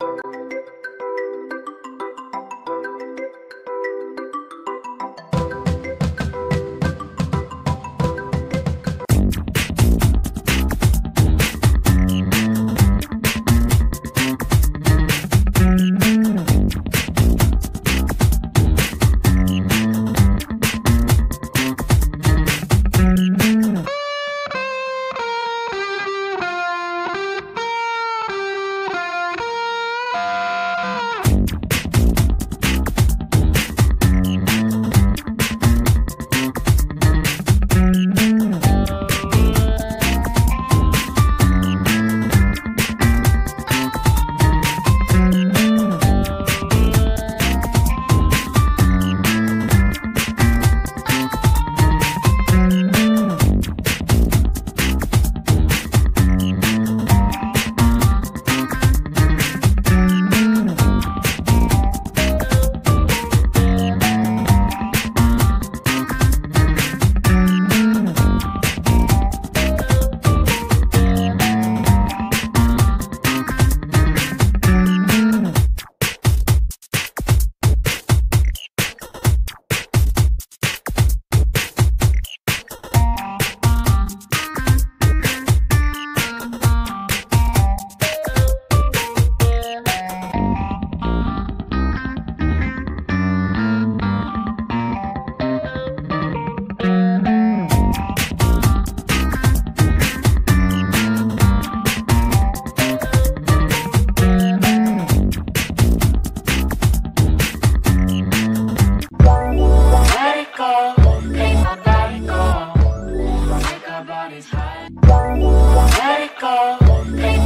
Let Bodies high. Let it go,